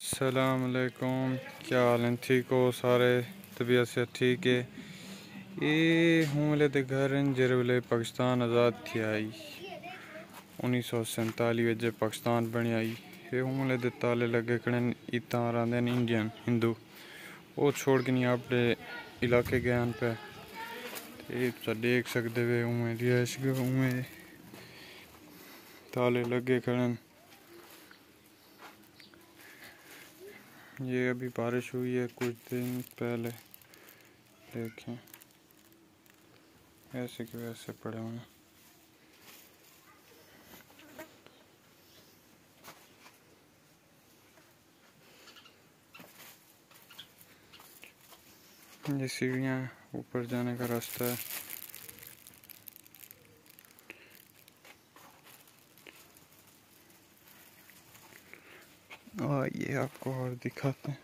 असलकुम क्या हाल है? ठीक हो सारे? तबीयत से ठीक है? ये हमले दे घर जेरे वेले पाकिस्तान आज़ाद थी आई। उन्नीस सौ सैंताली जब पाकिस्तान बनी आई। ये हमले दे ताले लगे खड़े इतना आंदे इंडियन, हिंदू। वो छोड़ के नहीं अपने इलाके गए पे। तो देख सकते वे उमें उमें। ताले लगे खड़े ये अभी बारिश हुई है कुछ दिन पहले। देखें। ऐसे के वैसे पड़े हुए ये सीढ़ियाँ ऊपर जाने का रास्ता है। और ये आपको और दिखाते हैं।